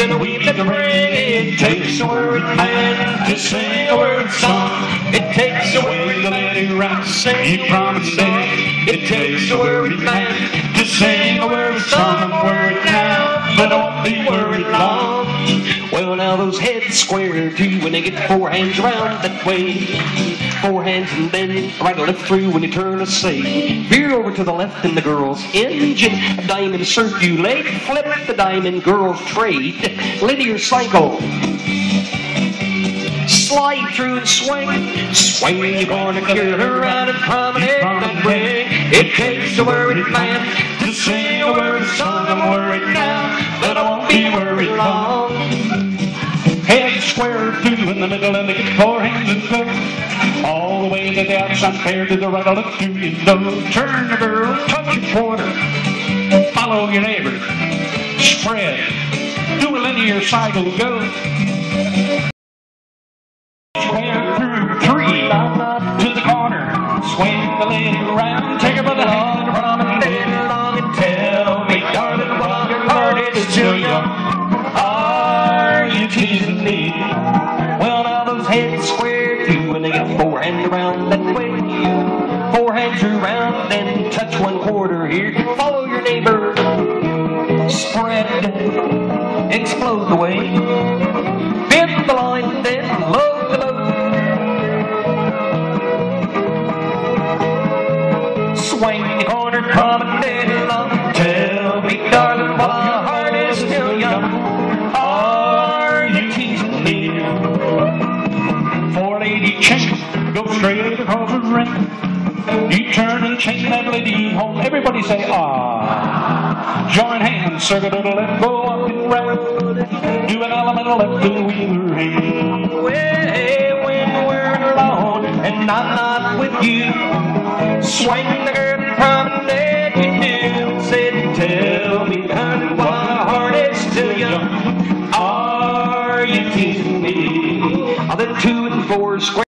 and wee bit of ring. It takes a worried man to sing a worried song. It takes a worried man to write sing a worried song. It takes a worried man to sing a worried song. I'm worried now, but don't be worried long. Well, now those heads square through when they get four hands around that way. Four hands and then right or left through when you turn a say. Veer over to the left in the girls' engine. A diamond circulate. Flip the diamond girls trade. Linear cycle. Slide through and swing. Swing, you're gonna cure her around and promenade way. It takes a worried man to sing a worried song. I'm worried now, but I won't be worried long. Head square through in the middle and they get four hands and go. All the way to the outside pair to the right, I look to you know. Turn the girl, touch your quarter. Follow your neighbor. Spread. Do a linear cycle, go. Square through three to the corner. Swing the lady around, take her by the hand and promenade along and tell me, darling, while your heart is still young. Are you teasing me? Well, now those heads square quarter here. Follow your neighbor. Spread. Explode the way. Bend the line, then load the boat. Swing the corner, promenade along. Tell me, darling, while my heart is still young. Are you teasing me? Four lady chain, go straight across the ring. You turn and lady Say ah. Join hands, circle the left, go up and round. Do an allemande left and wheel hand. When we're alone and I'm not with you, swing the girl and promenade you do. Said, tell me, honey, my heart is still young. Are you teasing me? Are the two and four square?